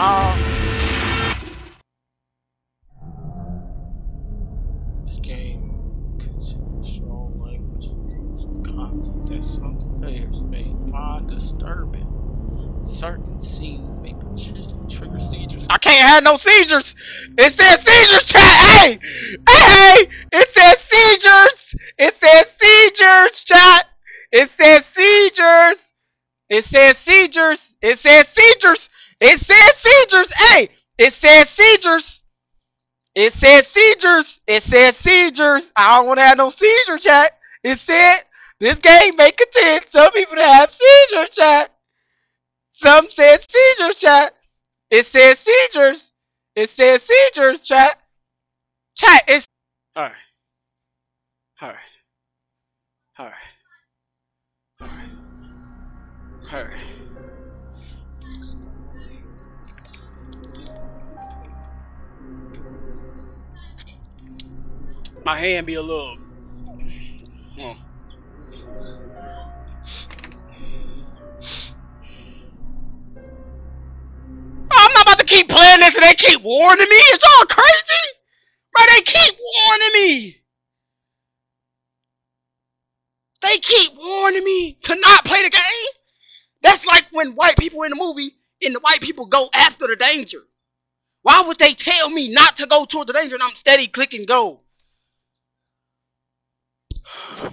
Um, this game contains strong language and content that some players may find disturbing. Certain scenes may potentially trigger seizures. I can't have no seizures. It says seizures, chat. Hey, hey, it says seizures. It says seizures, chat. It says seizures. It says seizures. It says seizures. It says seizures. Hey, it says seizures. It says seizures. It says seizures. I don't want to have no seizure chat. It said this game may contain some people that have seizure chat. Some said seizures chat. It says seizures. It says seizures chat. Chat is alright. Alright. Alright. Alright. Alright. My hand be a little. Hmm. I'm not about to keep playing this and they keep warning me. Is y'all crazy? Bro, they keep warning me. They keep warning me to not play the game. That's like when white people in the movie and the white people go after the danger. Why would they tell me not to go toward the danger and I'm steady clicking go? How long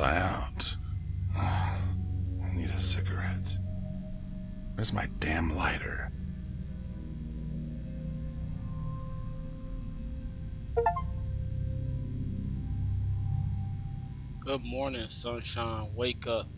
I out? Ah, I need a cigarette. Where's my damn lighter? Good morning, sunshine. Wake up.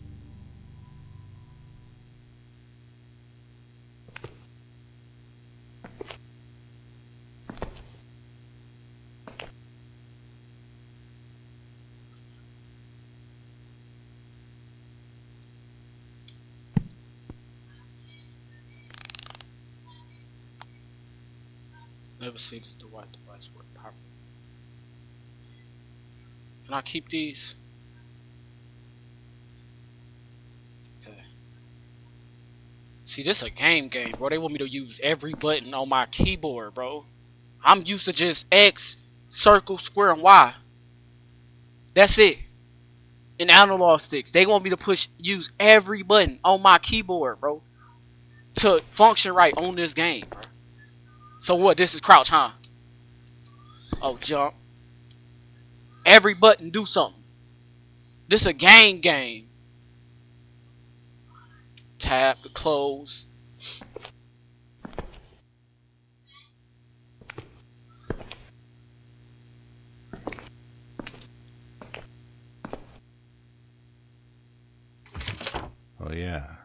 Never seen the white device work properly. Can I keep these? Okay. See, this a game game, bro. They want me to use every button on my keyboard, bro. I'm used to just X, circle, square, and Y. That's it. In analog sticks, they want me to push, use every button on my keyboard, bro, to function right on this game, bro. So what? This is crouch, huh? Oh, jump. Every button do something. This a game game. Tap to close. Oh, yeah.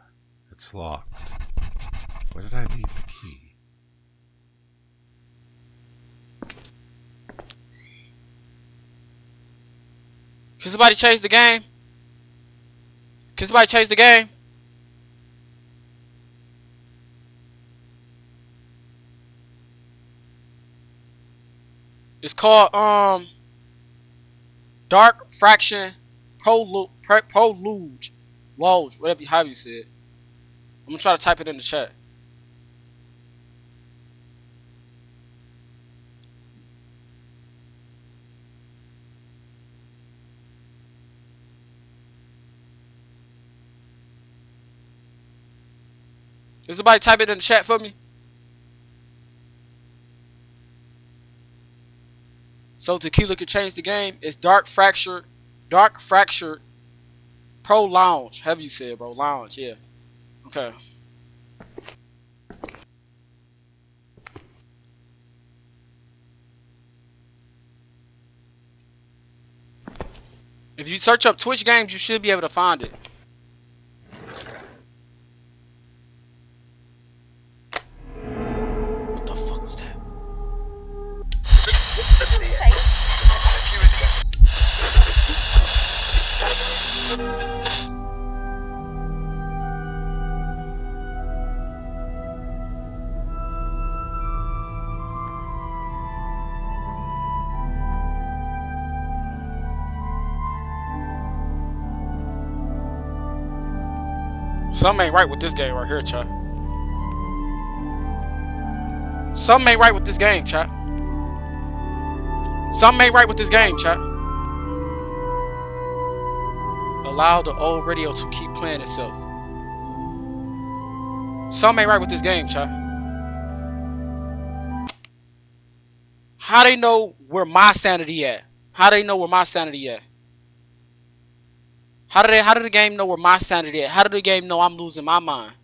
It's locked. Where did I leave the key? Can somebody change the game? Can somebody change the game? It's called um Dark Fraction Prolu Pre- Proluge. Loge, whatever you how you say it. I'm gonna try to type it in the chat. Can somebody type it in the chat for me? So Tequila can change the game. It's Dark Fracture, Dark Fracture Pro Lounge. Have you said, bro? Lounge, yeah. Okay. If you search up Twitch games, you should be able to find it. Something ain't right with this game right here, chat. Something ain't right with this game, chat. Something ain't right with this game, chat. Allow the old radio to keep playing itself. Something ain't right with this game, chat. How they know where my sanity at? How they know where my sanity at? How did they, how did the game know where my sanity at? How did the game know I'm losing my mind?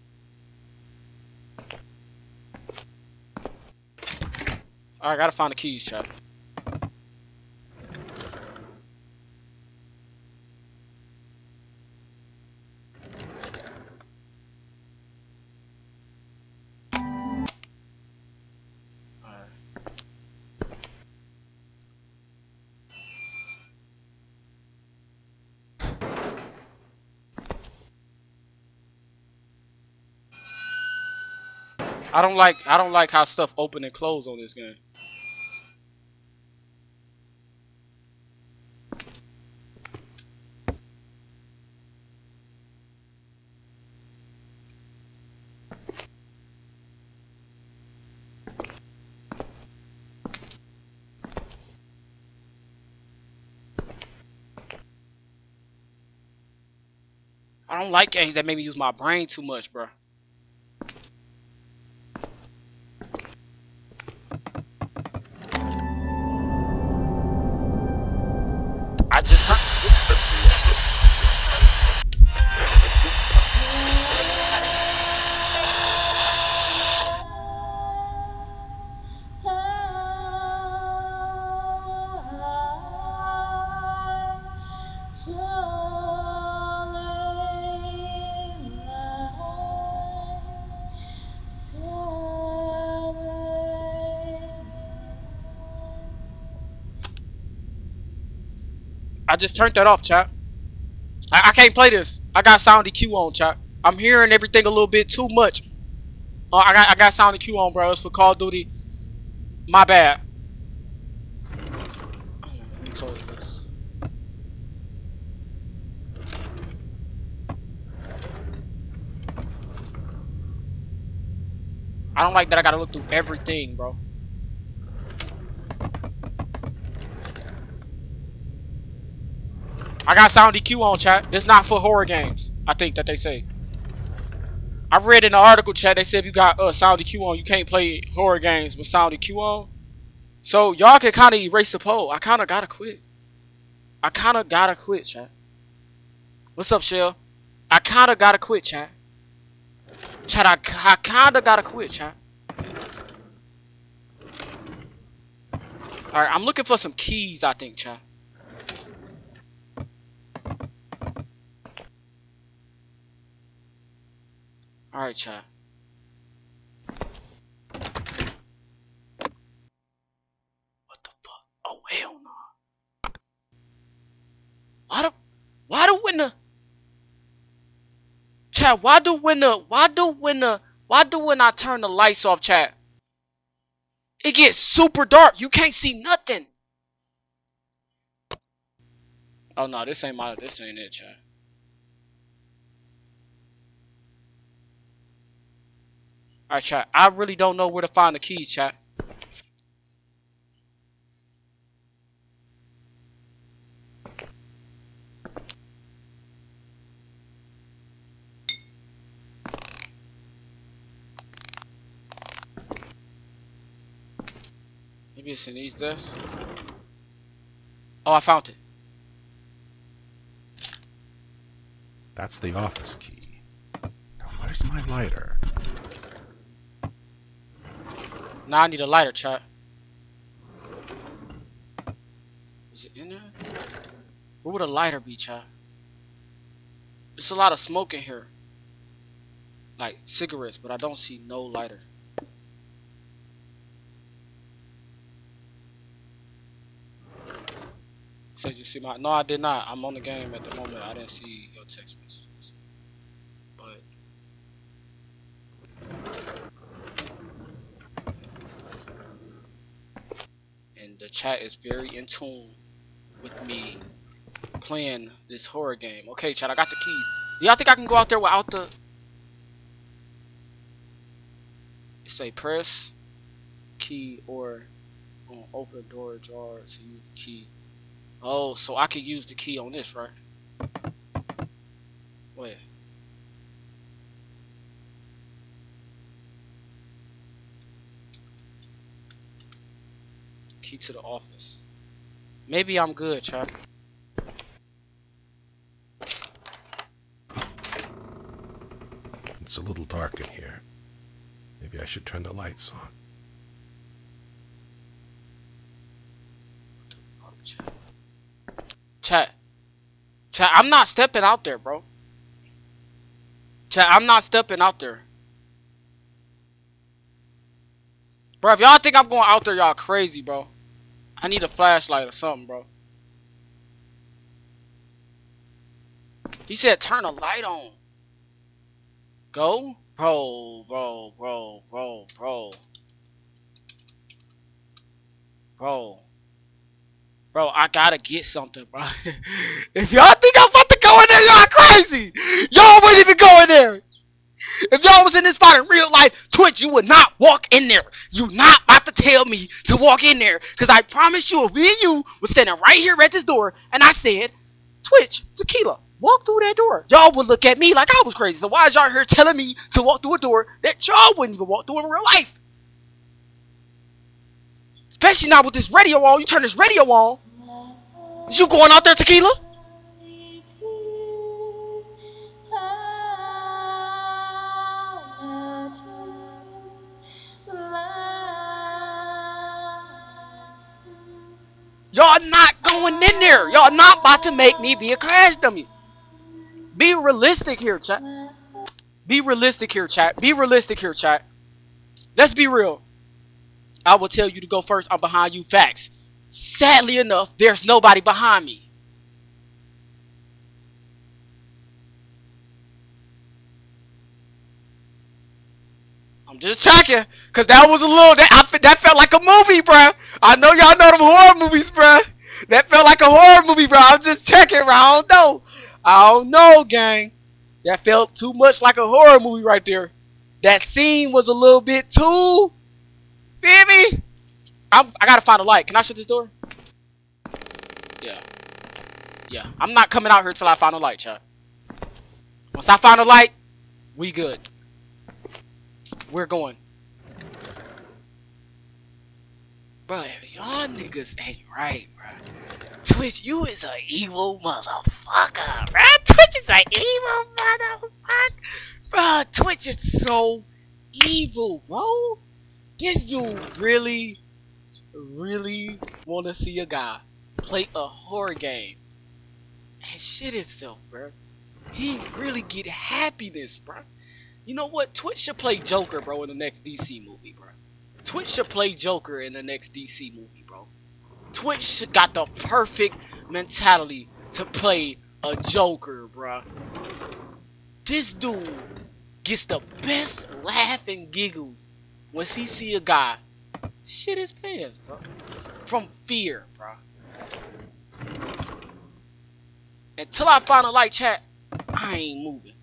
Alright, gotta find the keys, chat. I don't like I don't like how stuff open and close on this game. I don't like games that make me use my brain too much, bro. I just turned that off, chat. I, I can't play this. I got sound EQ on, chat. I'm hearing everything a little bit too much. Uh, I got I got sound EQ on, bro. It's for Call of Duty. My bad. Close this. I don't like that I gotta look through everything, bro. I got sound EQ on chat. This not for horror games. I think that they say. I read in the article chat they said if you got uh, sound EQ on, you can't play horror games with sound EQ on. So y'all can kind of erase the poll. I kind of gotta quit. I kind of gotta quit, chat. What's up, Shell? I kind of gotta quit, chat. Chat, I, I kind of gotta quit, chat. Alright, I'm looking for some keys, I think, chat. Alright, chat. What the fuck? Oh, hell no. Why do, why do when the, chat, why do when the, why do when the, why do when I turn the lights off, chat? It gets super dark. You can't see nothing. Oh no, this ain't my, this ain't it, chat. Alright, chat. I really don't know where to find the keys, chat. Maybe it's in these desks. Oh, I found it. That's the office key. Now, where's my lighter? Now I need a lighter, chat. Is it in there? Where would a lighter be, child? It's a lot of smoke in here. Like cigarettes, but I don't see no lighter. Says you see my no I did not. I'm on the game at the moment. I didn't see your text messages. But the chat is very in tune with me playing this horror game. Okay, chat, I got the key. Do y'all think I can go out there without the it say press key or um, open door jar to use the key. Oh, so I could use the key on this, right? Wait. Key to the office. Maybe I'm good, chat. It's a little dark in here. Maybe I should turn the lights on. What the Fuck, chat. Chat. Chat, I'm not stepping out there, bro. Chat, I'm not stepping out there. Bro, if y'all think I'm going out there, y'all crazy, bro. I need a flashlight or something, bro. He said turn a light on. Go? Bro, bro, bro, bro, bro. Bro. Bro, I gotta get something, bro. if y'all think I'm about to go in there, y'all crazy. Y'all wouldn't even go in there. If y'all was in this spot in real life, Twitch, you would not walk in there. You not about to tell me to walk in there. Cause I promise you, if me and you was standing right here at this door, and I said, Twitch, tequila, walk through that door. Y'all would look at me like I was crazy. So why is y'all here telling me to walk through a door that y'all wouldn't even walk through in real life? Especially not with this radio on. You turn this radio on. You going out there, tequila? Y'all not going in there. Y'all not about to make me be a crash dummy. Be realistic here, chat. Be realistic here, chat. Be realistic here, chat. Let's be real. I will tell you to go first. I'm behind you. Facts. Sadly enough, there's nobody behind me. I'm just checking, cause that was a little that I, that felt like a movie, bruh. I know y'all know them horror movies, bruh. That felt like a horror movie, bro. I'm just checking, bro. I don't know. I don't know, gang. That felt too much like a horror movie right there. That scene was a little bit too. Feel me? I'm, I gotta find a light. Can I shut this door? Yeah. Yeah. I'm not coming out here till I find a light, chat. Once I find a light, we good. We're going. Bro, y'all niggas ain't right, bro. Twitch, you is a evil motherfucker, bro. Twitch is a evil motherfucker. Bro, Twitch is so evil, bro. This dude really, really wanna see a guy play a horror game and shit himself, bro. He really get happiness, bro. You know what? Twitch should play Joker, bro, in the next DC movie, bro. Twitch should play Joker in the next DC movie, bro. Twitch got the perfect mentality to play a Joker, bro. This dude gets the best laugh and giggles when he see a guy shit his pants, bro. From fear, bro. Until I find a light chat, I ain't moving.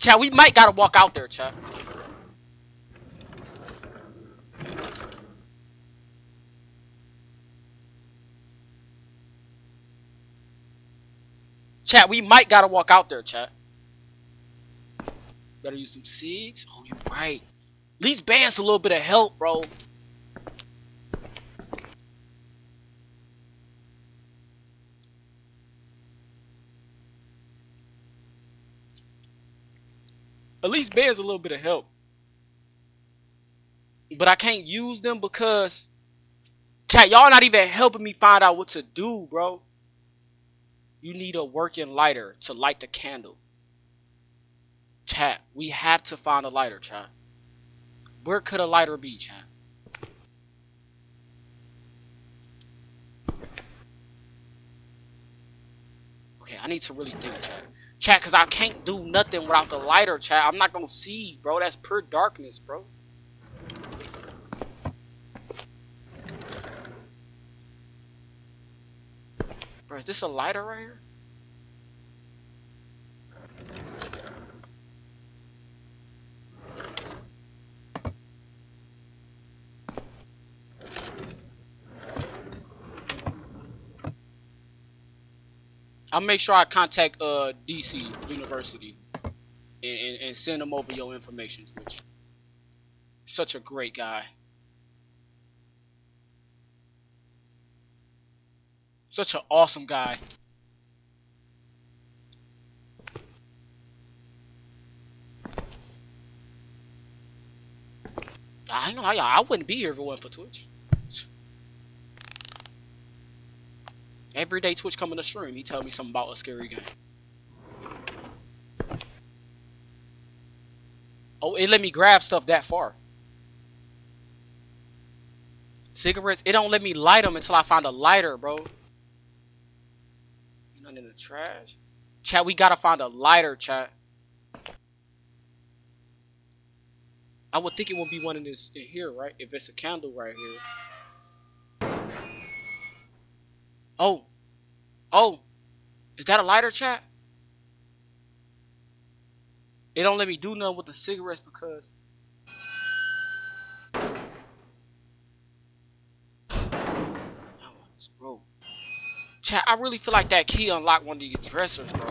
Chat, we might gotta walk out there, chat. Chat, we might gotta walk out there, chat. Better use some SIGs. Oh, you're right. At least band's a little bit of help, bro. At least band's a little bit of help. But I can't use them because Chat, y'all not even helping me find out what to do, bro. You need a working lighter to light the candle. Chat, we have to find a lighter, chat. Where could a lighter be, chat? Okay, I need to really think, chat. Chat, because I can't do nothing without the lighter, chat. I'm not going to see, bro. That's pure darkness, bro. Bro, is this a lighter right here? I'll make sure I contact uh DC University and, and, and send them over your information, which such a great guy. Such an awesome guy. I know I, I wouldn't be here if it wasn't for Twitch. Every day Twitch coming to stream, he tell me something about a scary game. Oh, it let me grab stuff that far. Cigarettes, it don't let me light them until I find a lighter, bro. Nothing in the trash. Chat, we gotta find a lighter, chat. I would think it would be one in this in here, right? If it's a candle right here. Oh. Oh. Is that a lighter, chat? It don't let me do nothing with the cigarettes because... Bro. Chat, I really feel like that key unlocked one of your dressers, bro.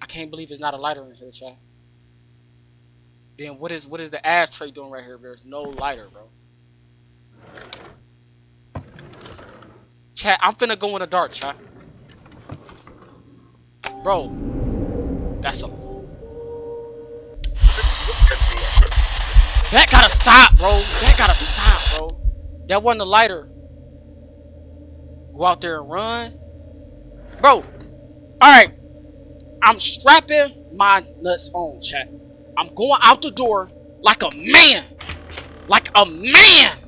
I can't believe there's not a lighter in here, chat. Then what is what is the ashtray doing right here? There's no lighter, bro. Chat, I'm finna go in the dark, chat. Bro, that's a That gotta stop, bro. That gotta stop, bro. That wasn't a lighter. Go out there and run. Bro. Alright. I'm strapping my nuts on, chat. I'm going out the door like a man. Like a man.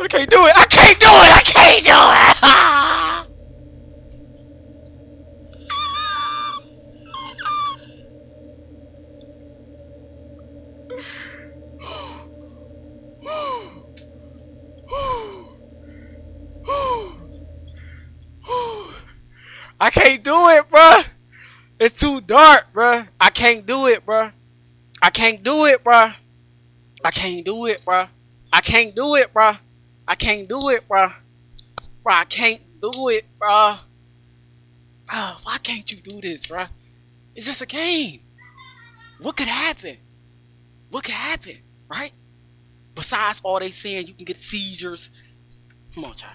I can't do it. I can't do it. I can't do it. I can't do it, bruh. It's too dark, bruh. I can't do it, bruh. I can't do it, bruh. I can't do it, bruh. I can't do it, bruh. I can't do it, bruh. Bruh, I can't do it, bruh. Bruh, why can't you do this, bruh? Is this a game? What could happen? What could happen, right? Besides all they saying you can get seizures. Come on, child.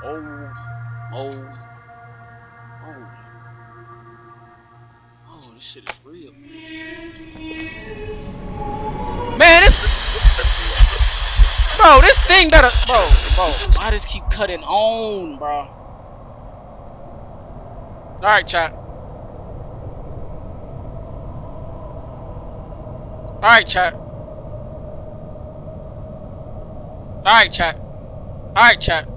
Oh, oh, oh. Oh, this shit is real. Man, this. Bro, this thing better. Bro, bro, I just keep cutting on, bro. Alright, chat. Alright, chat. Alright, chat. Alright, chat.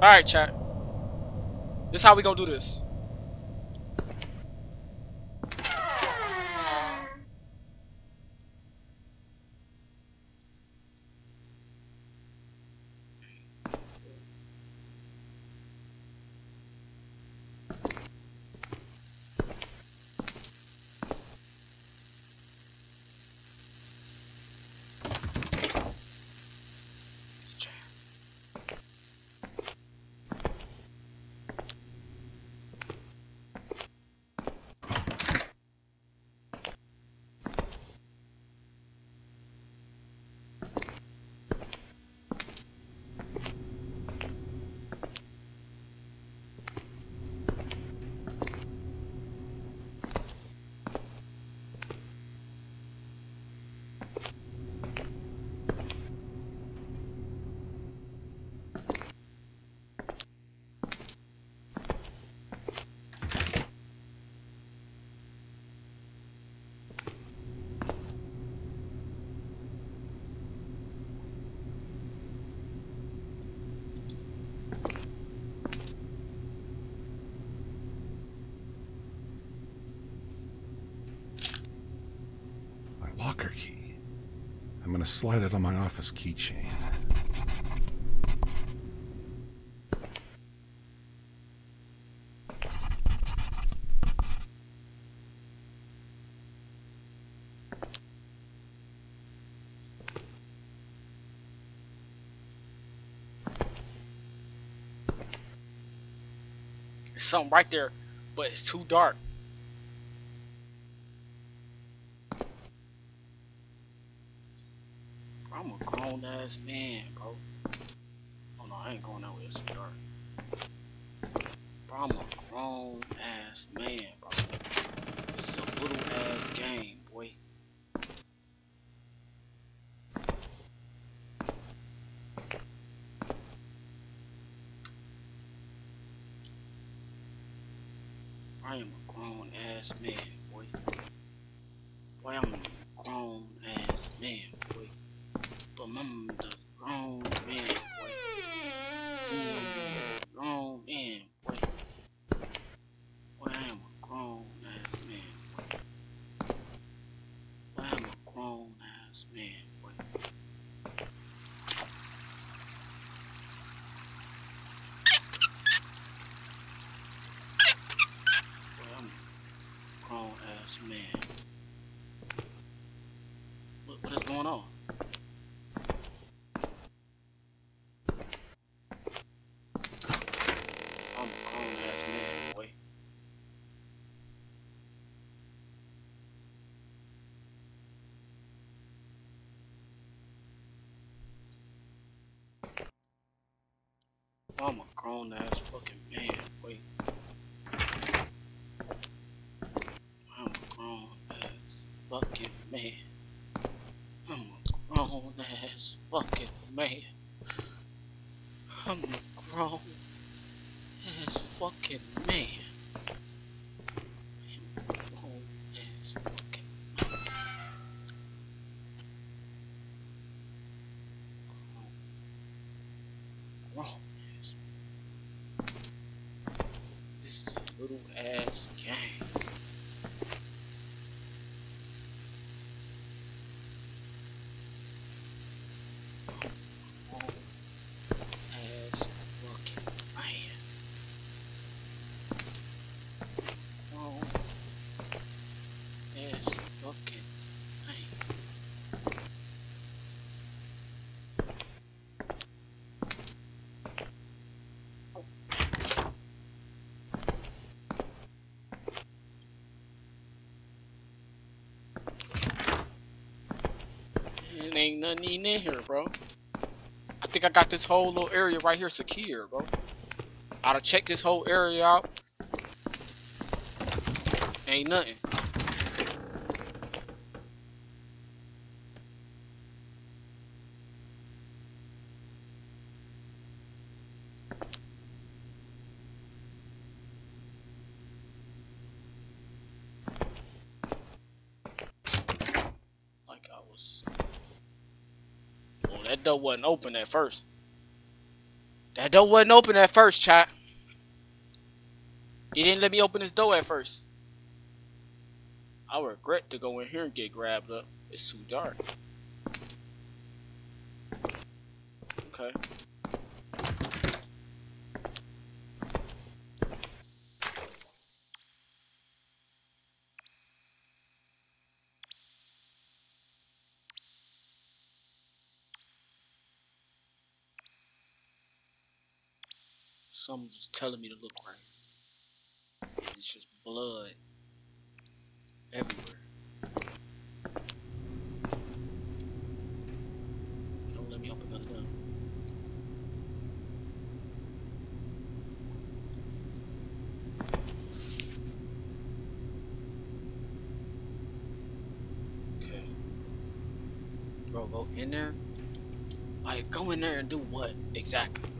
Alright, chat. This is how we gonna do this. My locker key. I'm gonna slide it on my office keychain. Something right there, but it's too dark. Bro, I'm a grown ass man, bro. Oh no, I ain't going. It's too dark. Bro, I'm a grown ass man, bro. It's a little ass game, boy. I am a grown ass man, boy. Boy, I'm a grown ass man, boy. But I'm the grown man, boy. Mm, grown man, boy. Boy, I am a grown ass man, boy. Boy, I'm a grown ass man, boy. Boy, I'm a grown ass man. What, what is going on? I'm a grown ass man, boy. I'm a grown ass fucking man, boy. I'm a grown ass fucking man. I'm a grown ass fucking man. I'm a grown ass fucking man. I'm a grown ass fucking man. Grown ass. This is a little ass game. Grown ass fucking man. Grown ass fucking man. It ain't nothing even in here, bro. I think I got this whole little area right here secure, bro. I'da check this whole area out. Ain't nothing. Like I was. Well, that door wasn't open at first. That door wasn't open at first, chat. He didn't let me open this door at first. I regret to go in here and get grabbed up. It's too dark. Okay. Someone just telling me to look right. It's just blood everywhere. Don't let me open of them. Okay. Bro, go in there. Like, go in there and do what exactly,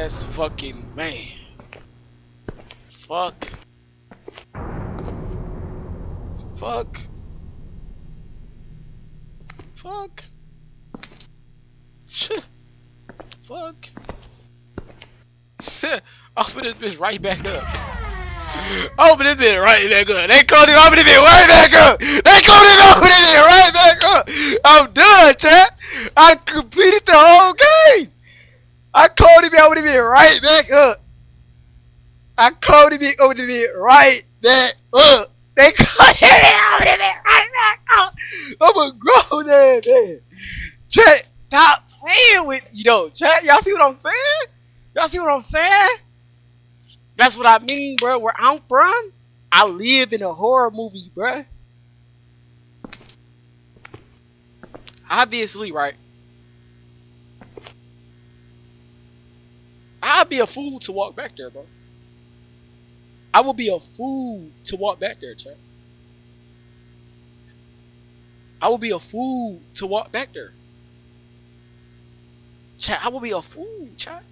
ass fucking man. Fuck. Fuck. Fuck. Fuck. Open this bitch right back up. Open this bitch right back up. They called it open this bitch right back up. They called it open this bitch right back up. I'm done, chat. I completed the whole game. I called it open to be right back up. I called it open to be right back up. They called it open to be right back up. I'm a grown ass man. Chat, stop playing with you know, chat. Y'all see what I'm saying? Y'all see what I'm saying? That's what I mean, bro. Where I'm from, I live in a horror movie, bro. Obviously, right? I'd be a fool to walk back there, bro. I would be a fool to walk back there, chat. I would be a fool to walk back there. Chat, I would be a fool, chat.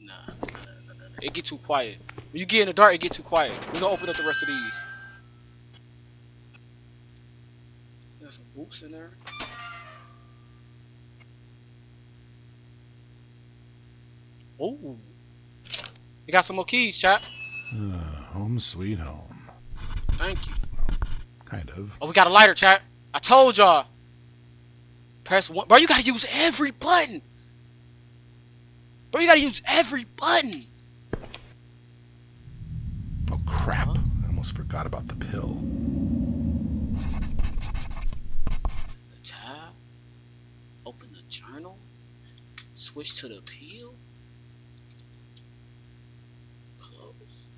Nah, nah, nah, nah. It get too quiet. When you get in the dark, it get too quiet. We gonna open up the rest of these. There's some boots in there. Oh, you got some more keys, chat. Uh, home sweet home. Thank you. Kind of. Oh, we got a lighter, chat. I told y'all. Press one. Bro, you gotta use every button. Bro, you gotta use every button. Oh crap! Huh? I almost forgot about the pill. The tab. Open the journal. Switch to the peel. Close.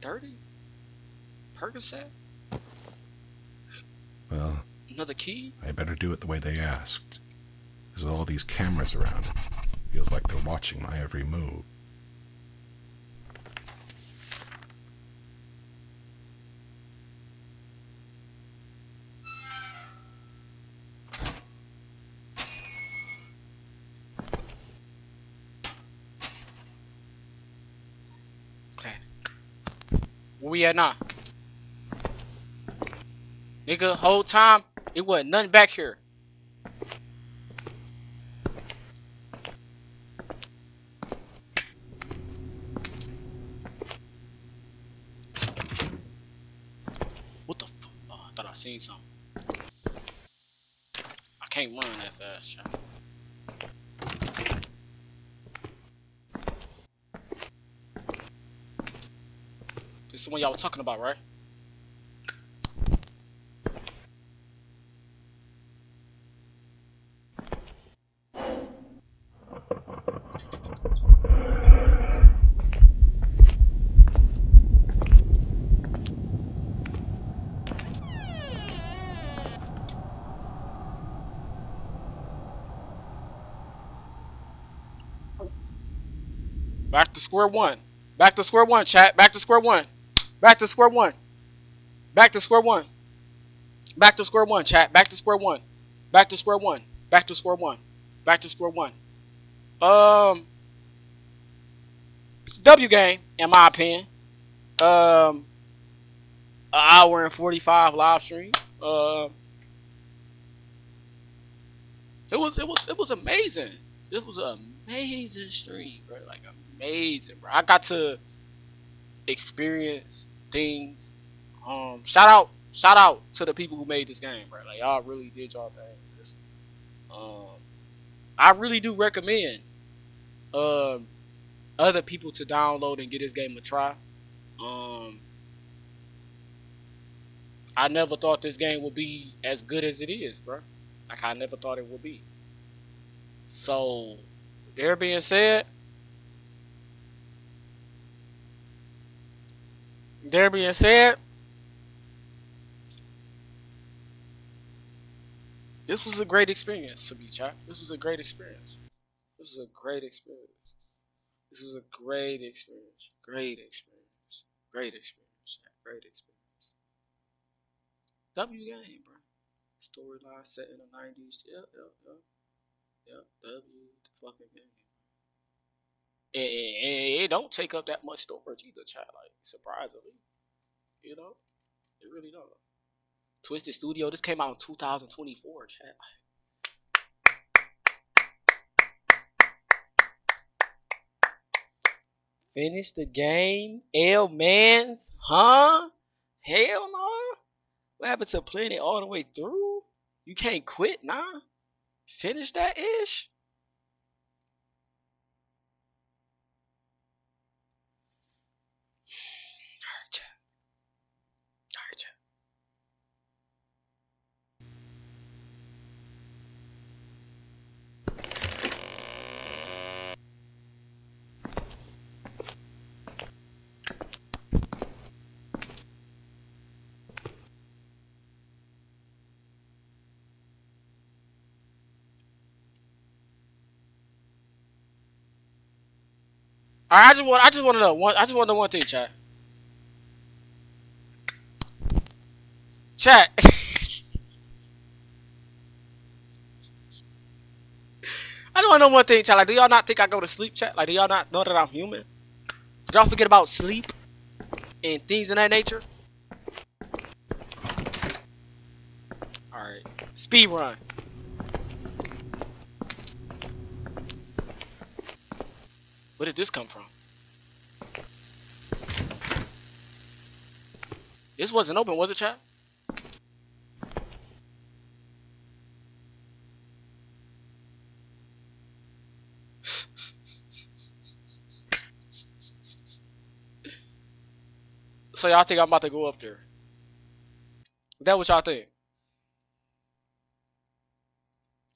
30. Percocet. Well, Another key. I better do it the way they asked. Because with all these cameras around, it feels like they're watching my every move. We at now? Nigga, whole time, it wasn't nothing back here. What the fuck? Oh, I thought I seen something. I can't run that fast, shot. This is the one y'all was talking about, right? Back to square one. Back to square one, chat. Back to square one. Back to square one. Back to square one. Back to square one, chat. Back to square one. Back to square one. Back to square one. Back to square one. Um, W game, in my opinion. Um, an hour and forty five live stream. Uh, it was it was it was amazing. This was an amazing stream, bro. Like amazing, bro. I got to experience things. Um, shout out, shout out to the people who made this game, bro. Like y'all really did y'all thing. Um, I really do recommend um other people to download and get this game a try. Um, I never thought this game would be as good as it is, bro. Like I never thought it would be. So, there being said, there being said, this was a great experience for me, chat. This was a great experience. This was a great experience. This was a great experience. Great experience. Great experience. Great experience. W game, bro. Storyline set in the 90s. Yep, yep, yep. Yep, W the fucking game. And, it don't take up that much storage either, chat. Like, surprisingly. You know? It really don't. Twisted Studio, this came out in 2024, chat. Finish the game? L Mans? Huh? Hell no. What happened to playing it all the way through? You can't quit, nah. Finish that ish. Alright, chat. Alright, chat. All I just want I just want to know one I just want to know one thing, chat. Chat. I don't want to know one thing, chat. Like, do y'all not think I go to sleep, chat? Like, do y'all not know that I'm human? Did y'all forget about sleep and things of that nature? All right, speed run. Where did this come from? This wasn't open, was it, chat? So y'all think I'm about to go up there? That what y'all think?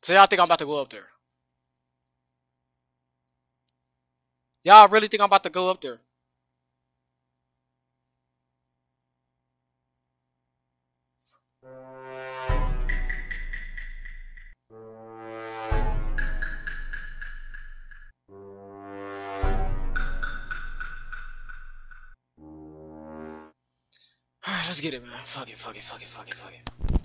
So y'all think I'm about to go up there? Y'all really think I'm about to go up there? Alright, let's get it, man. Fuck it, fuck it, fuck it, fuck it, fuck it.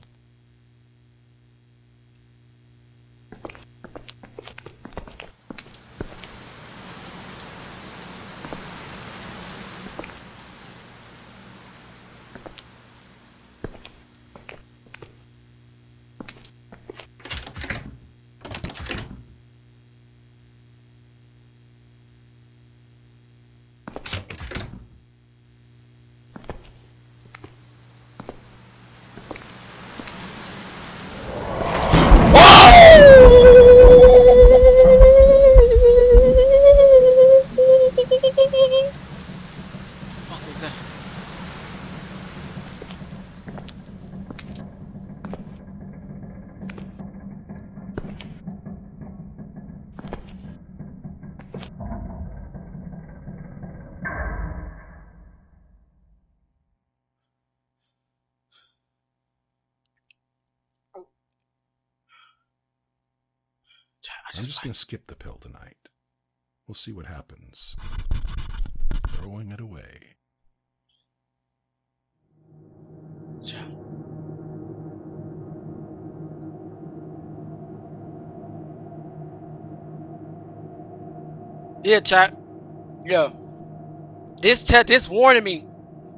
just going to skip the pill tonight. We'll see what happens. Throwing it away. Yeah. Yeah, chat. Yeah. This chat, this warning me.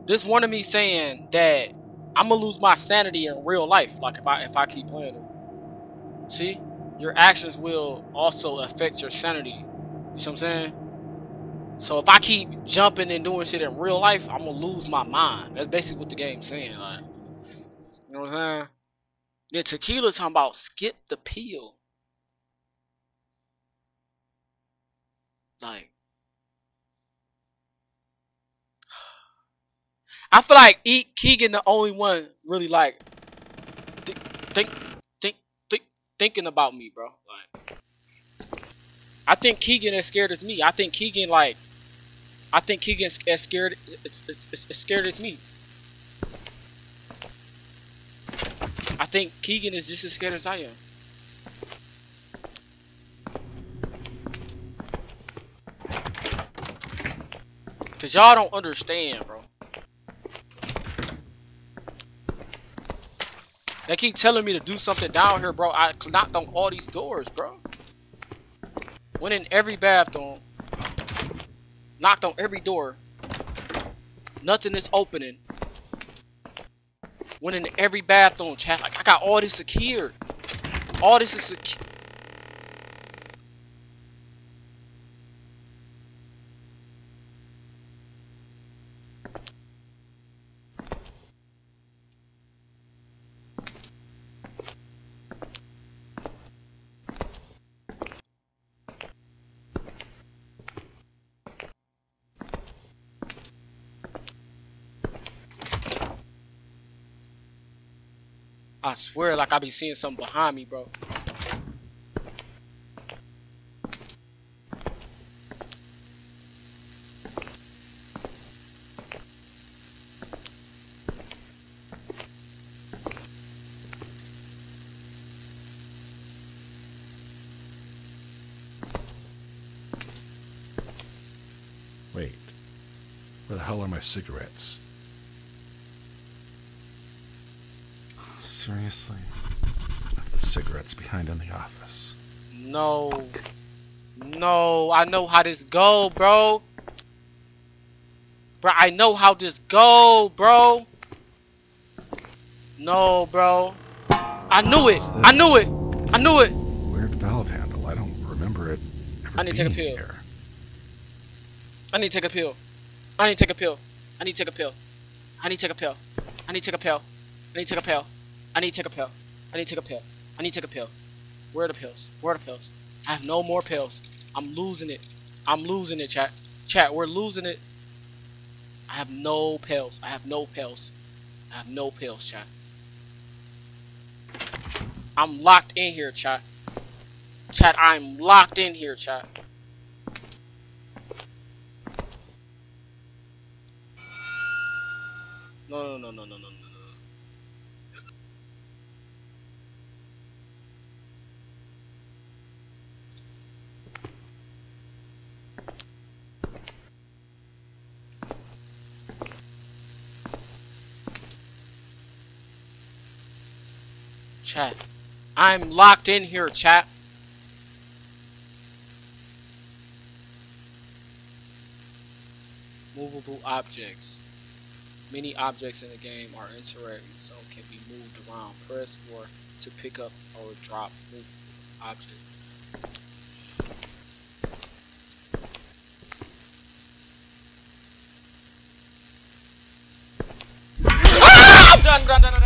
This warning me saying that I'm gonna lose my sanity in real life. Like if I if I keep playing it. See? Your actions will also affect your sanity. You see what I'm saying? So if I keep jumping and doing shit in real life, I'm gonna lose my mind. That's basically what the game's saying. Like, you know what I'm saying? Then tequila talking about skip the pill. Like, I feel like Keegan the only one really like think think thinking about me, bro. Like, I think Keegan as scared as me. I think Keegan like, I think Keegan as scared it's, it's, as scared as me. I think Keegan is just as scared as I am. Cause y'all don't understand, bro. They keep telling me to do something down here, bro. I knocked on all these doors, bro. Went in every bathroom. Knocked on every door. Nothing is opening. Went in every bathroom, chat. Like, I got all this secured. All this is secure. Swear, like I be seeing something behind me, bro. Wait. Where the hell are my cigarettes? Seriously? The cigarettes behind in the office. No. No, I know how this go, bro. Bro, I know how this go, bro. No, bro. I knew it. I knew it. I knew it. Weird valve handle. I don't remember it ever I need to take a pill. here. I need to take a pill. I need to take a pill. I need to take a pill. I need to take a pill. I need to take a pill. I need to take a pill. I need to take a pill. I need to take a pill. I need to take a pill. Where are the pills? Where are the pills? I have no more pills. I'm losing it. I'm losing it, chat. Chat, we're losing it. I have no pills. I have no pills. I have no pills, chat. I'm locked in here, chat. Chat, I'm locked in here, chat. No, no, no, no, no, no. Chat. I'm locked in here, chat. Movable objects. Many objects in the game are interacting, so can be moved around. Press or to pick up or drop objects. ah! done, done, done,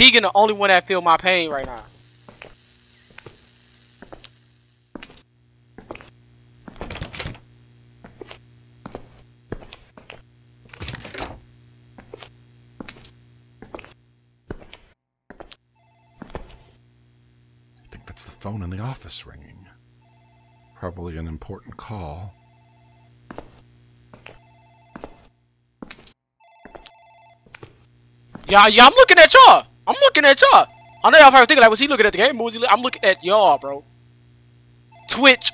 Keegan the only one that feel my pain right now. I think that's the phone in the office ringing. Probably an important call. Yeah, yeah, I'm looking at y'all. I'm looking at y'all. I know y'all probably thinking like, was he looking at the game? Was he? Li I'm looking at y'all, bro. Twitch.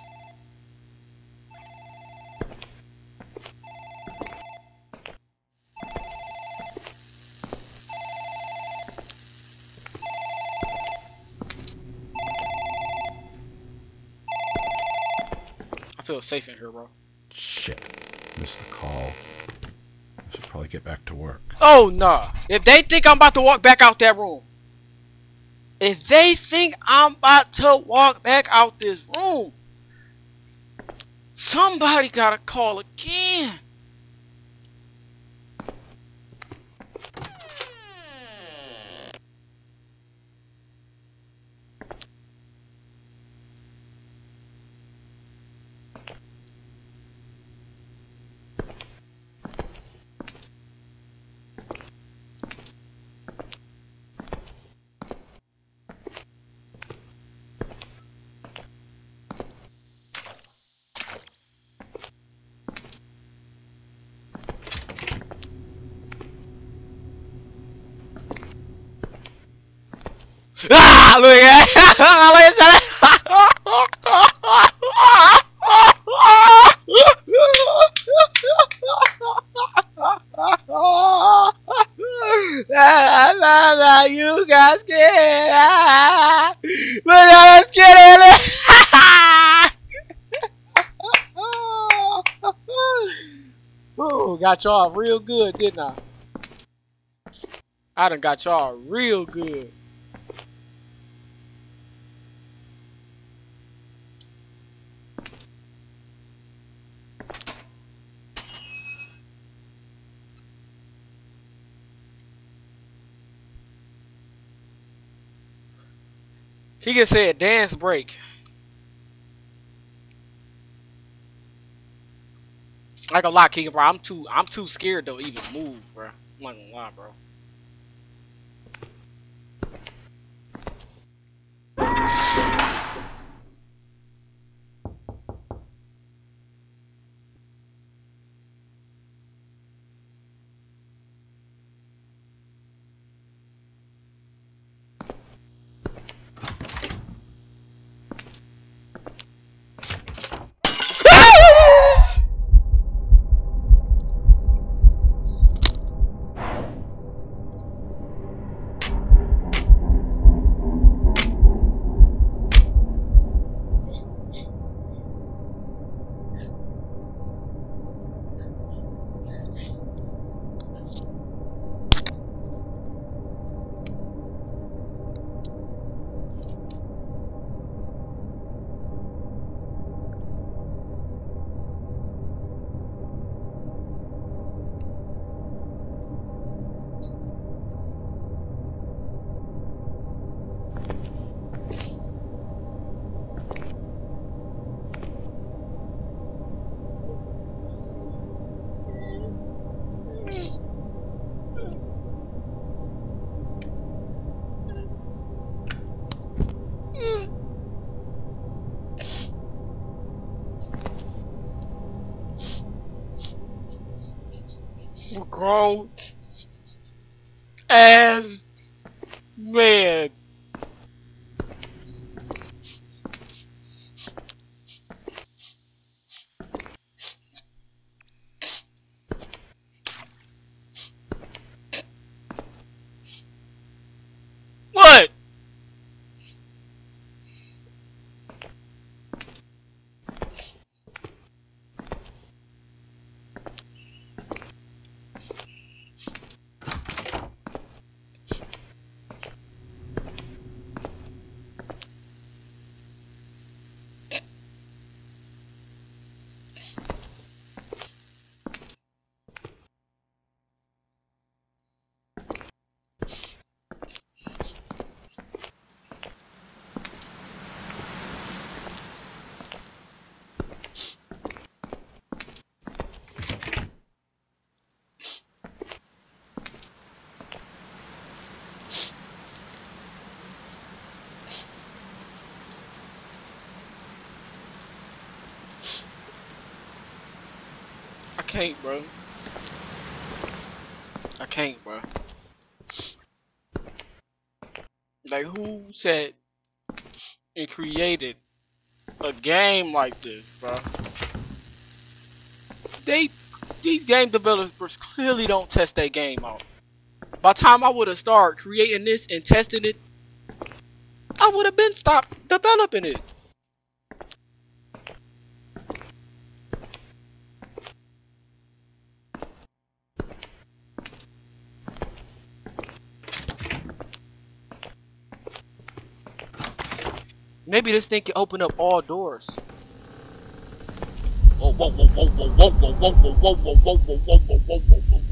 I feel safe in here, bro. Shit. Missed the call. Should probably get back to work. Oh no! If they think I'm about to walk back out that room, if they think I'm about to walk back out this room, somebody gotta call again. Ah, look at you guys get it. Let's get it. Ooh, got y'all real good, didn't I? I done got y'all real good. He say a dance break. I gonna lie, Keegan, bro. I'm too, I'm too scared to even move, bro. I'm not gonna lie, bro. Grown as man. What? Can't, bro. I can't, bro. Like, who said and created a game like this, bro? They, these game developers clearly don't test their game out. By the time I would have started creating this and testing it, I would have been stopped developing it. Maybe this thing can open up all doors. Whoa, whoa, whoa, whoa, whoa, whoa, whoa, whoa, whoa, whoa, whoa, whoa, whoa, whoa, whoa, whoa, whoa, whoa.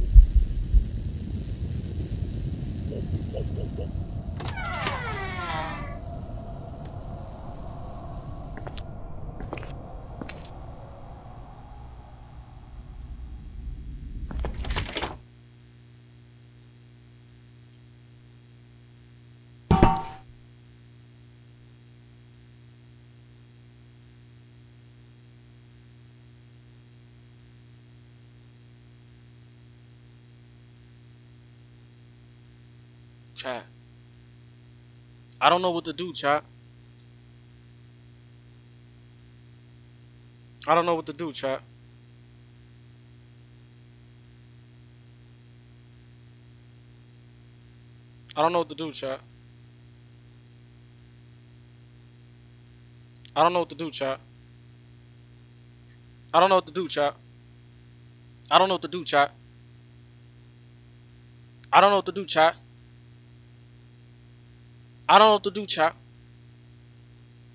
Chat. I don't know what to do, chat. I don't know what to do, chat. I don't know what to do, chat. I don't know what to do, chat. I don't know what to do, chat. I don't know what to do, chat. I don't know what to do, chat. I don't know what to do, chat.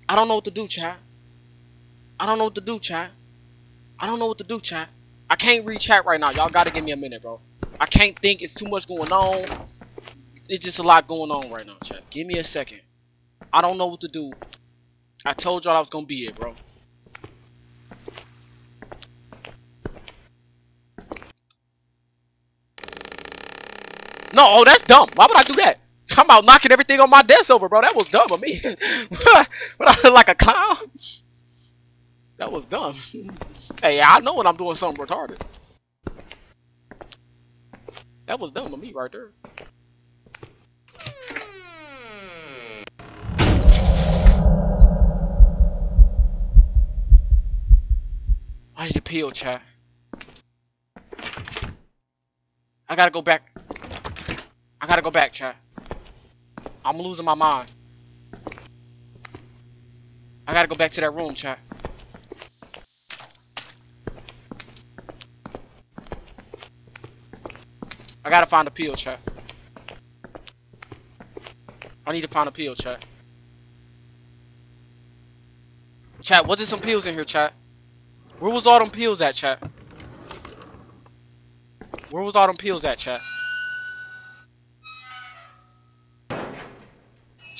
I don't know what to do, chat. I don't know what to do, chat. I don't know what to do, chat. I can't read chat right now. Y'all gotta give me a minute, bro. I can't think. It's too much going on. It's just a lot going on right now, chat. Give me a second. I don't know what to do. I told y'all I was gonna be here, bro. No, oh, that's dumb. Why would I do that? Talking about knocking everything on my desk over, bro. That was dumb of me. but I look like a clown. That was dumb. hey, I know when I'm doing something retarded. That was dumb of me right there. I need a peel, chat. I gotta go back. I gotta go back, chat. I'm losing my mind. I gotta go back to that room, chat. I gotta find a peel, chat. I need to find a peel, chat. Chat, was there some peels in here, chat? Where was all them peels at, chat? Where was all them peels at, chat?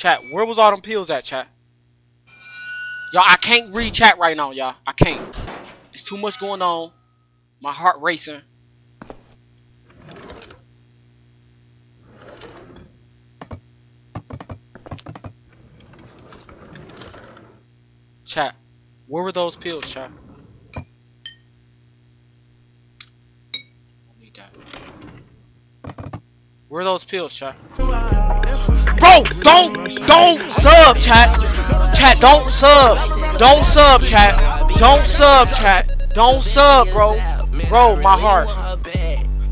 Chat, where was all them pills at, chat? Y'all, I can't read chat right now, y'all. I can't. It's too much going on. My heart racing. Chat, where were those pills, chat? Where are those pills, chat? Bro, don't, don't sub, chat. Chat, don't sub. Don't sub, chat. Don't sub, chat. Don't sub, bro. Bro, my heart.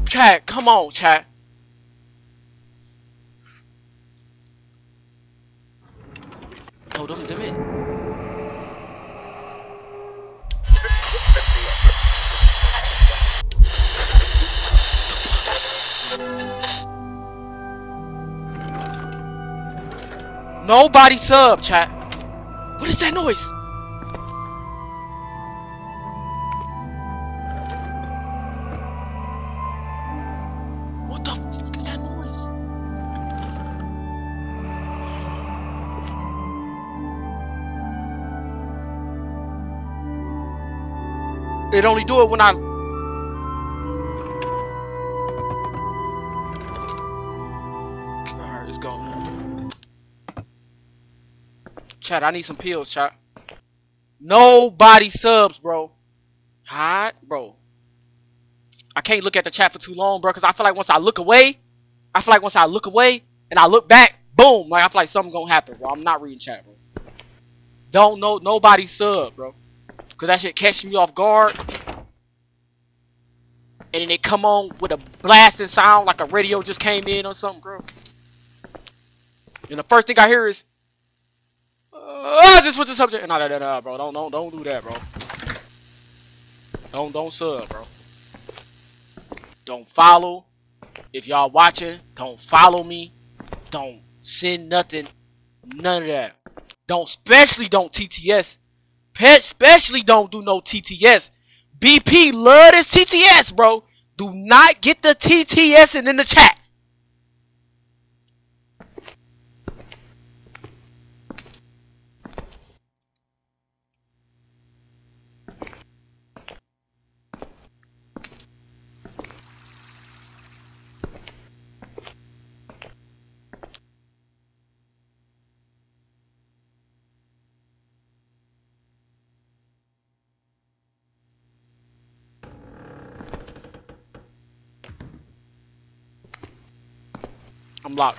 Chat, come on, chat. Nobody sub, chat. What is that noise? What the fuck is that noise? It only do it when I Chat, I need some pills, chat. Nobody subs, bro. Hot, bro. I can't look at the chat for too long, bro, because I feel like once I look away, I feel like once I look away and I look back, boom, like I feel like something gonna happen, bro. I'm not reading chat, bro. Don't know nobody sub, bro. Cause that shit catch me off guard. And then they come on with a blasting sound like a radio just came in or something, bro. And the first thing I hear is, uh, just what's the subject? No, no, no, no, bro. Don't, don't, don't do that, bro. Don't, don't sub, bro. Don't follow. If y'all watching, don't follow me. Don't send nothing. None of that. Don't, especially don't TTS. Pet, especially don't do no TTS. BP love this TTS, bro. Do not get the TTS in in the chat. I'm.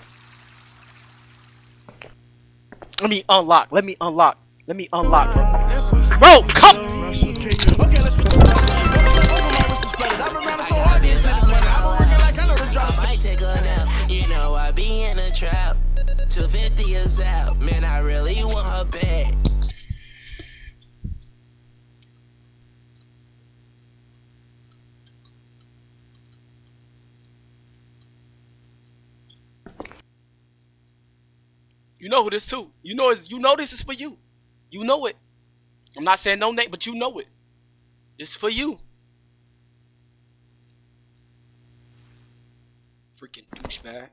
Let me unlock. Let me unlock. Let me unlock, bro. Bro, come. trap. 250 is out. Man, I really want her back. You this too. You know it's, you know this is for you. You know it. I'm not saying no name, but you know it. It's for you. Freaking douchebag.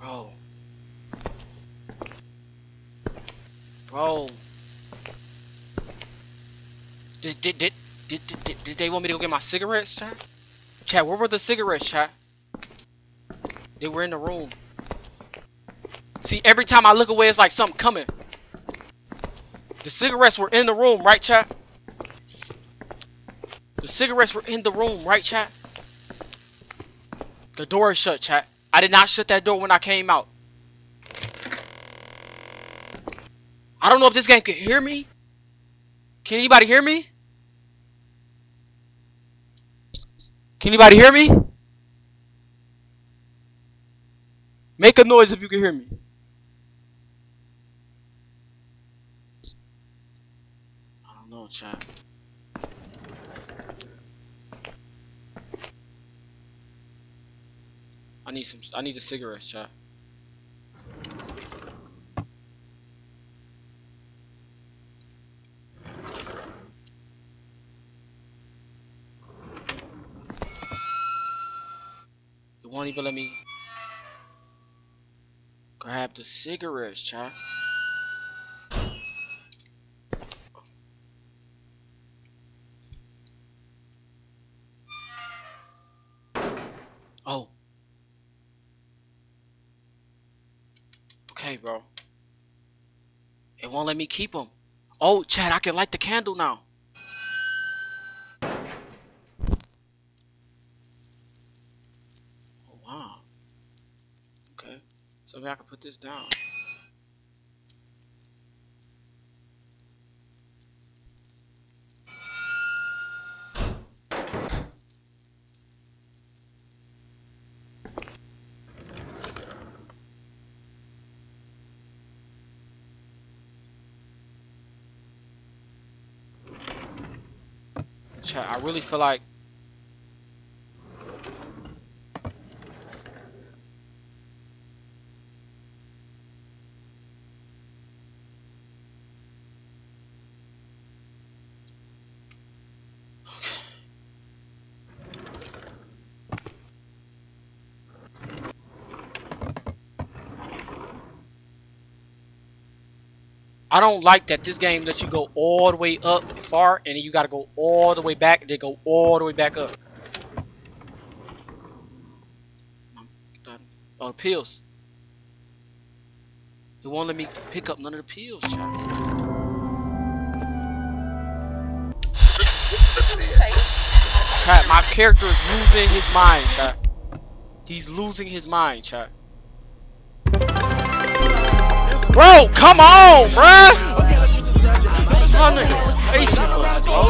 Bro. Bro. Did, did, did, did, did, they want me to go get my cigarettes, chat? Chat, where were the cigarettes, chat? They were in the room. See, every time I look away, it's like something coming. The cigarettes were in the room, right, chat? The cigarettes were in the room, right, chat? The door is shut, chat. I did not shut that door when I came out. I don't know if this game can hear me. Can anybody hear me? Can anybody hear me? Make a noise if you can hear me. I don't know, chat. I need some. I need a cigarette, chat. It won't even let me grab the cigarettes, chat. Oh. Okay, bro. It won't let me keep them. Oh, Chad, I can light the candle now. So I can put this down. I really feel like I don't like that this game lets you go all the way up far and then you gotta go all the way back and then go all the way back up. Oh, pills. It won't let me pick up none of the pills, chat. Chat, my character is losing his mind, chat. He's losing his mind, chat. Bro, come on, bruh! Y'all niggas much, bro.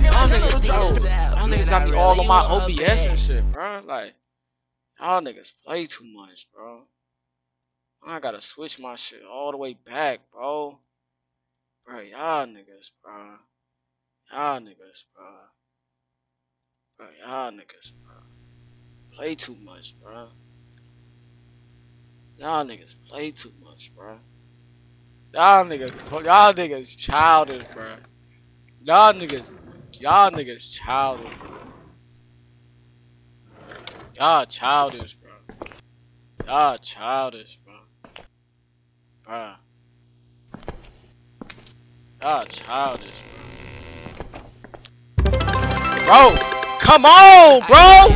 Y'all niggas, bro. Oh. Y'all niggas got me all on my OBS and shit, bro. Like, y'all niggas play too much, bro. I gotta switch my shit all the way back, bro. Bro, y'all niggas, bro. Y'all niggas, bro. Bro, y'all niggas, bro. Play too much, bro. Y'all niggas play too much, bro. Y'all niggas, y'all niggas childish, bro. Y'all niggas, y'all niggas childish. Y'all childish, bro. Y'all childish, bro. Bro. Y'all childish, bro. Bro, come on, bro.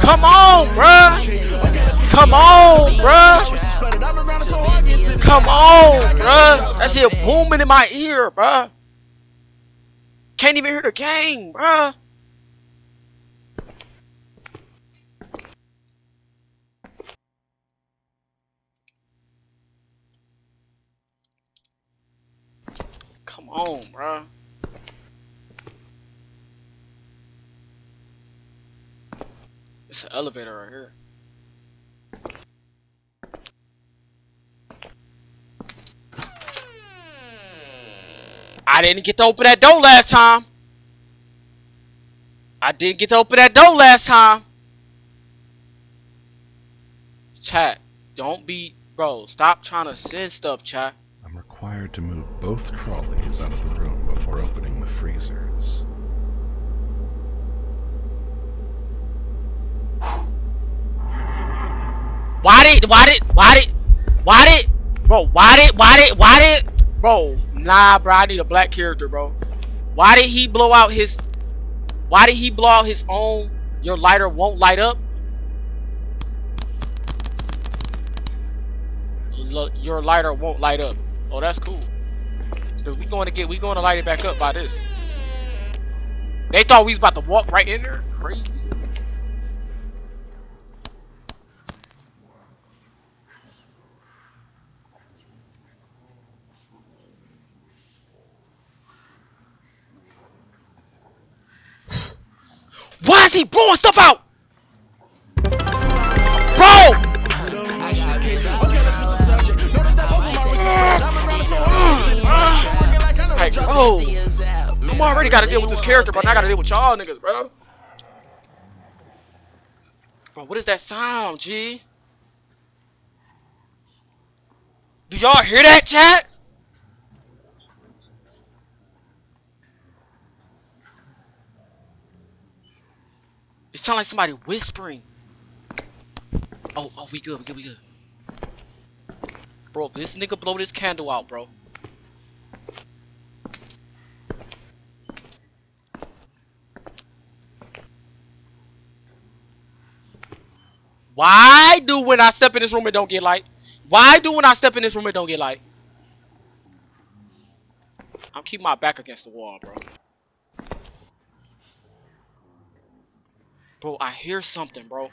Come on, bro. Come on, bruh. Come on, bruh. That shit booming in my ear, bruh. Can't even hear the game, bruh. Come on, bruh. It's an elevator right here. I didn't get to open that door last time. I didn't get to open that door last time. Chat, don't be, bro, stop trying to send stuff, chat. I'm required to move both trolleys out of the room before opening the freezers. Why did, why did, why did, why did, bro, why did, why did, why did, bro, Nah, bro, I need a black character, bro. Why did he blow out his... Why did he blow out his own... Your lighter won't light up? your lighter won't light up. Oh, that's cool. Cause we going to get... We going to light it back up by this. They thought we was about to walk right in there? Crazy. Why is he blowing stuff out? Bro! Hey, bro. I'm already gotta deal with this character, but I gotta deal with y'all niggas, bro. Bro, what is that sound, G? Do y'all hear that, chat? It sounds like somebody whispering. Oh, oh, we good, we good, we good. Bro, this nigga blow this candle out, bro. Why do when I step in this room it don't get light? Why do when I step in this room it don't get light? I'm keeping my back against the wall, bro. Bro, I hear something, bro.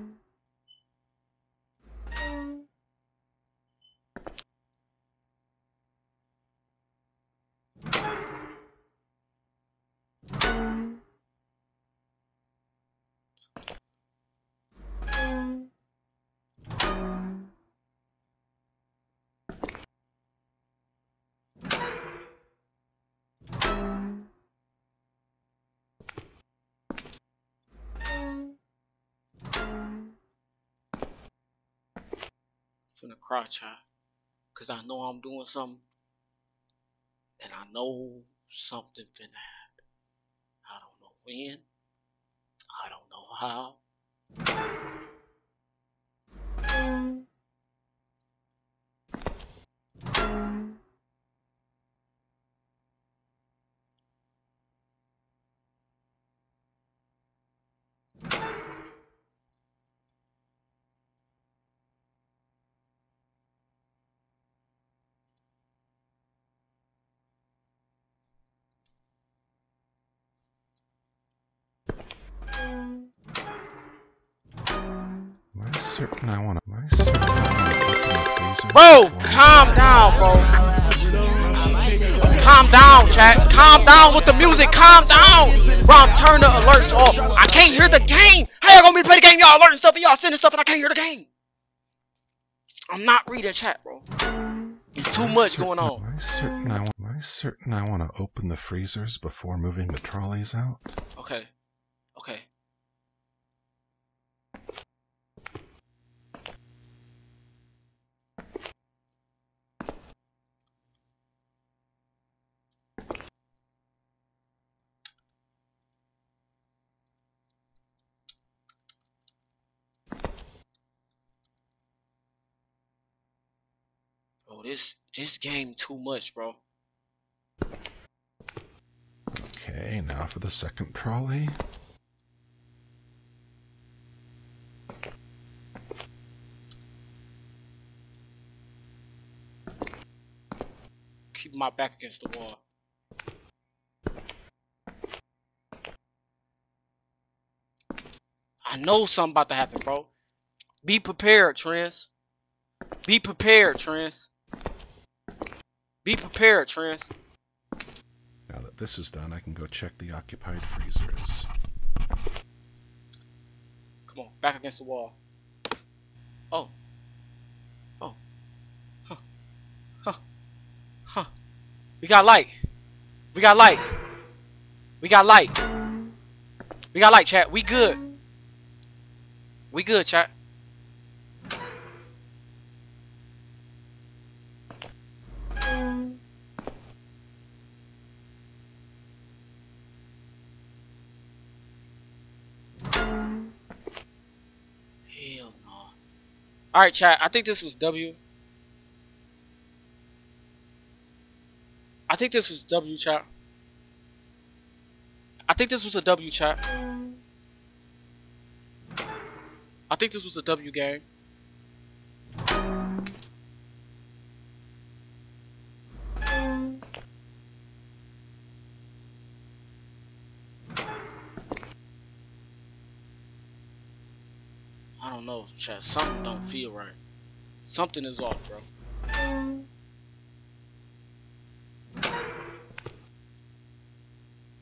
finna cry, child. Cause I know I'm doing something. And I know something finna happen. I don't know when. I don't know how. Certain I want to? Am I certain I want to open the freezer? Bro, calm down, bro. Calm down, chat. Calm down with the music. Calm down. Bro, I'm turning the alerts off. I can't hear the game. How y'all gonna be play the game? Y'all alerting stuff and y'all sending stuff and I can't hear the game. I'm not reading chat, bro. It's too Am much certain- going on. Am I certain I want? Am I certain I want to open the freezers before moving the trolleys out? Okay. Okay. This this game too much, bro. Okay, now for the second trolley. keep my back against the wall. I know something about to happen, bro. Be prepared, Trans. Be prepared, Trans. Be prepared, Trans. Now that this is done, I can go check the occupied freezers. Come on, back against the wall. Oh. Oh. Huh. Huh. Huh. We got light. We got light. We got light. We got light, chat. We good. We good, chat. Alright, chat. I think this was W. I think this was W, chat. I think this was a W, chat. I think this was a W game. I don't know, chat. Something don't feel right. Something is off, bro.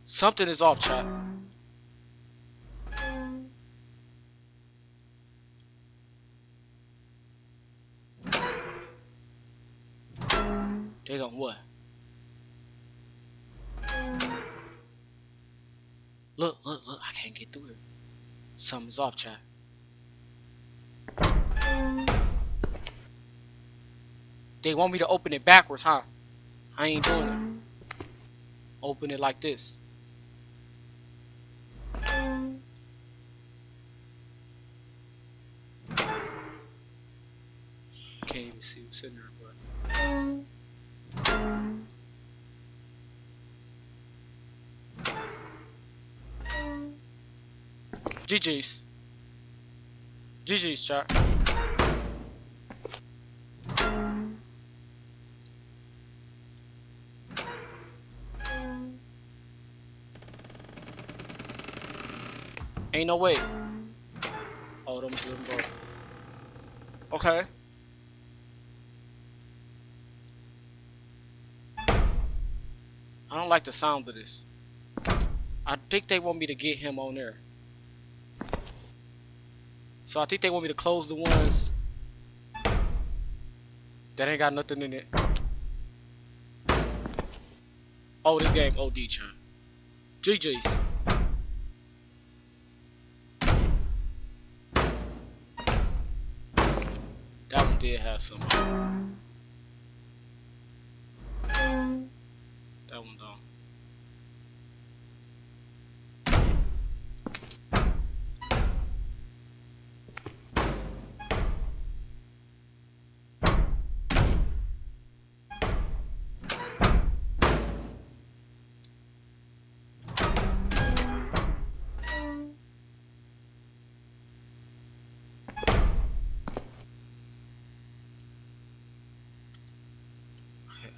Something is off, chat. They gon' what? Look, look, look, I can't get through here. Something's off, chat. They want me to open it backwards, huh? I ain't doing it. Open it like this. Can't even see what's in there, but. GG's. GG's, chat. No way. Oh, them, them bro. Okay. I don't like the sound of this. I think they want me to get him on there. So I think they want me to close the ones that ain't got nothing in it. Oh, this game OD, chan. GG's. Did have some. Uh,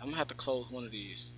I'm gonna have to close one of these.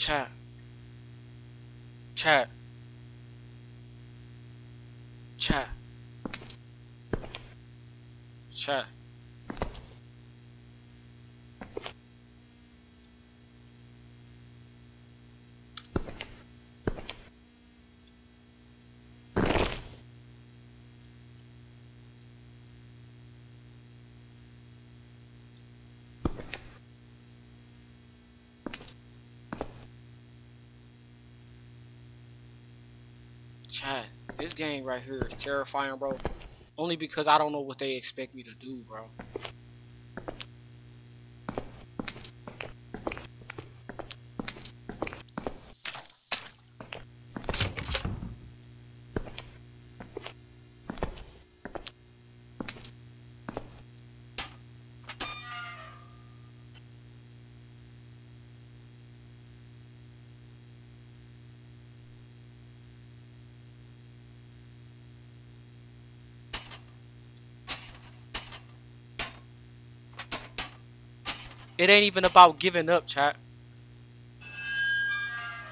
Chat. Chat. Chat. Chat. Chat. This game right here is terrifying, bro. Only because I don't know what they expect me to do, bro. It ain't even about giving up, chat.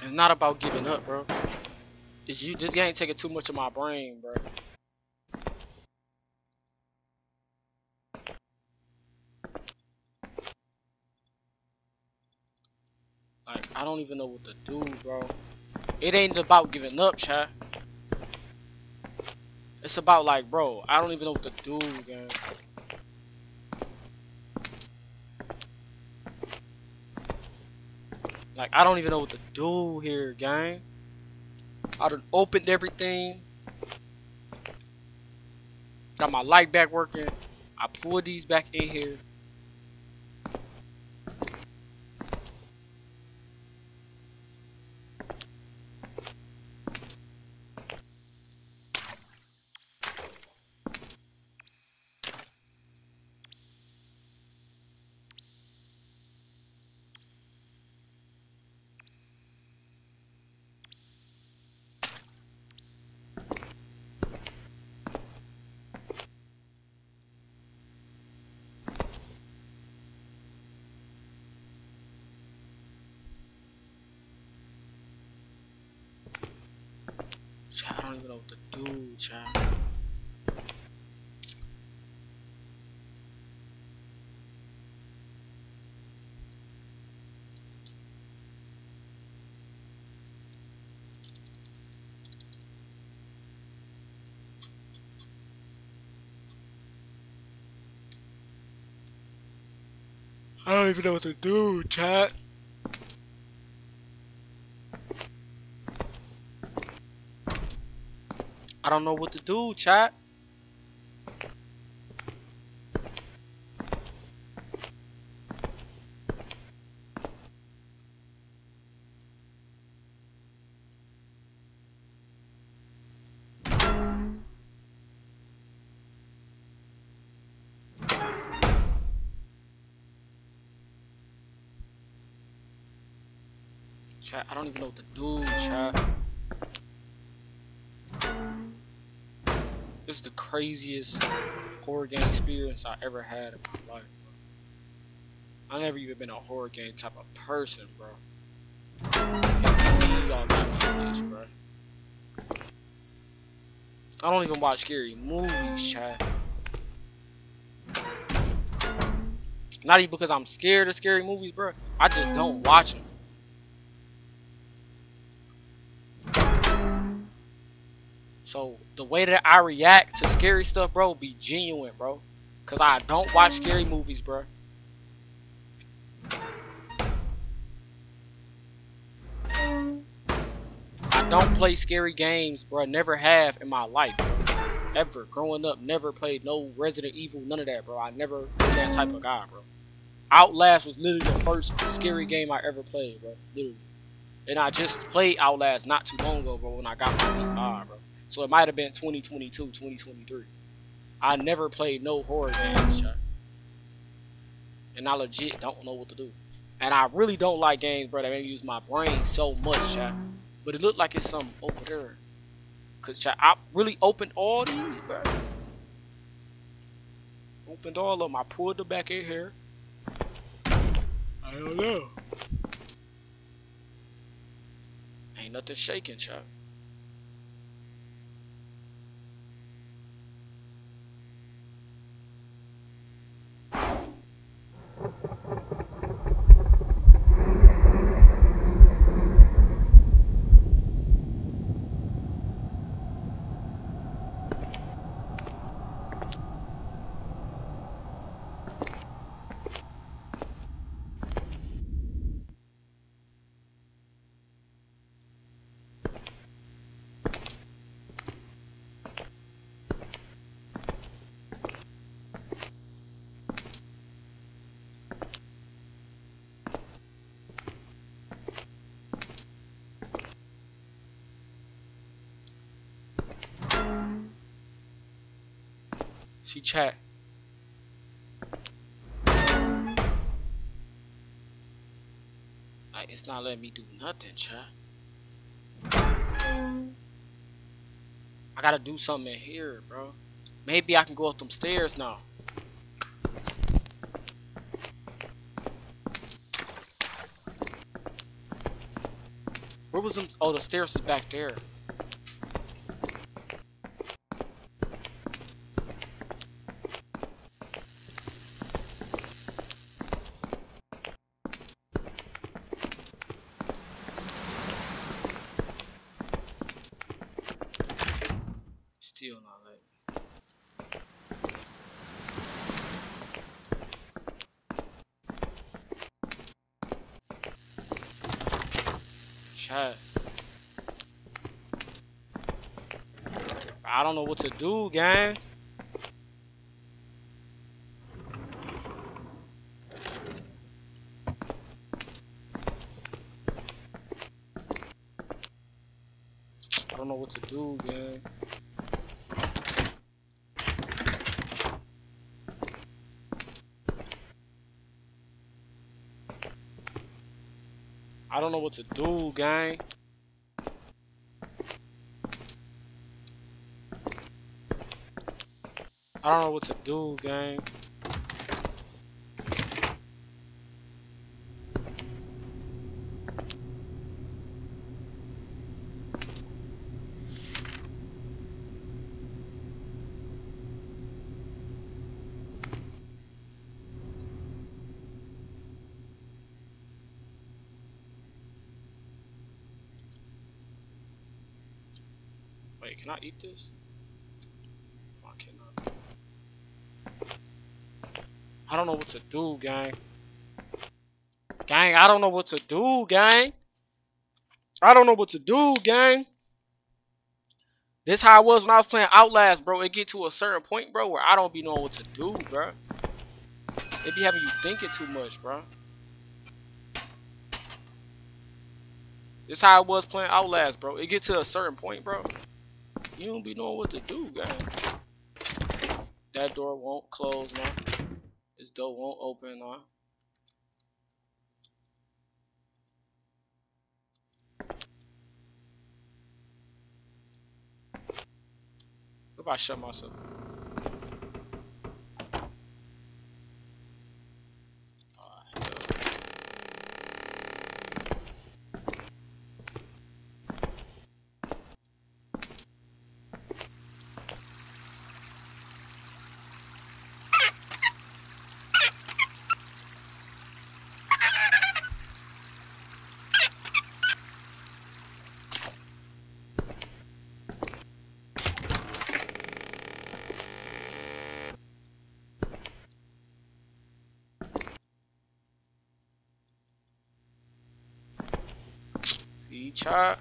It's not about giving up, bro. It's you. This game taking too much of my brain, bro. Like I don't even know what to do, bro. It ain't about giving up, chat. It's about like, bro, I don't even know what to do, man. Like, I don't even know what to do here, gang. I done opened everything. Got my light back working. I pulled these back in here. Chat, I don't even know what to I don't even know what to do, chat. I don't know what to do, chat. Chat, I don't even know what to do, chat. This is the craziest horror game experience I ever had in my life. Bro. I never even been a horror game type of person, bro. This, bro. I don't even watch scary movies, chat. Not even because I'm scared of scary movies, bro. I just don't watch them. So the way that I react to scary stuff, bro, be genuine, bro. Cause I don't watch scary movies, bro. I don't play scary games, bro. Never have in my life, bro. Ever. Growing up, never played no Resident Evil, none of that, bro. I never been that type of guy, bro. Outlast was literally the first scary game I ever played, bro. Literally. And I just played Outlast not too long ago, bro, when I got my P5, bro. So it might have been 2022, 2023. I never played no horror games, chat. And I legit don't know what to do. And I really don't like games, bro, that make me use my brain so much, chat. But it looked like it's something over there. Cause chat, I really opened all these, bro. Opened all of them. I pulled the back in here. I don't know. Ain't nothing shaking, chat. See chat. Like, it's not letting me do nothing, chat. I gotta do something in here, bro. Maybe I can go up them stairs now. Where was them? Oh, the stairs is back there. Still not letting. Chat. I don't know what to do, gang. I don't know what to do, gang. I don't know what to do, gang. I don't know what to do, gang. Can I eat this? I cannot. I don't know what to do, gang. Gang, I don't know what to do, gang. I don't know what to do, gang. This how I was when I was playing Outlast, bro. It get to a certain point, bro, where I don't be knowing what to do, bro. It be having you thinking too much, bro. This how I was playing Outlast, bro. It get to a certain point, bro. You don't be knowing what to do, gang. That door won't close man. This door won't open Huh? If I shut myself. Chat.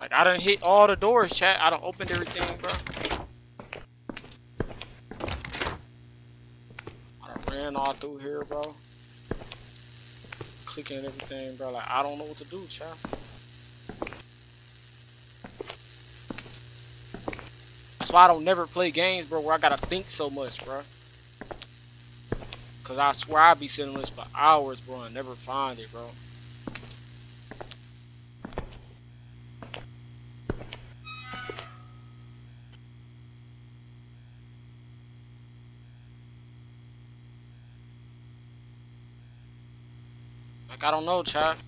Like, I done hit all the doors, chat. I done opened everything, bro. I done ran all through here, bro. Clicking everything, bro. Like, I don't know what to do, chat. That's why I don't never play games, bro, where I gotta think so much, bro. Cause I swear I'd be sitting on this for hours, bro, and never find it, bro. Like I don't know, chat.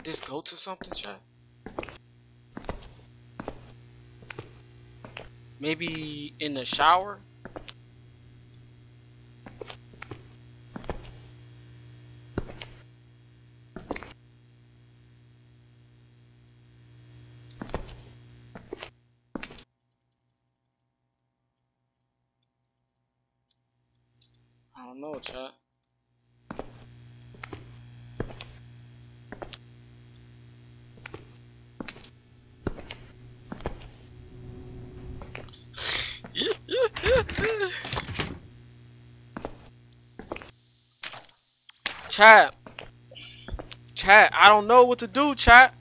Could this go to something, chat? Maybe in the shower? I don't know, chat. Chat. Chat, I don't know what to do, chat.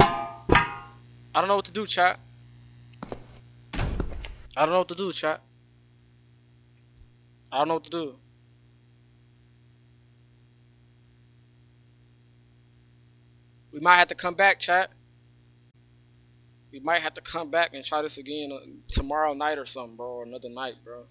I don't know what to do, chat. I don't know what to do, chat. I don't know what to do. We might have to come back, chat. We might have to come back and try this again uh, tomorrow night or something, bro, another night, bro.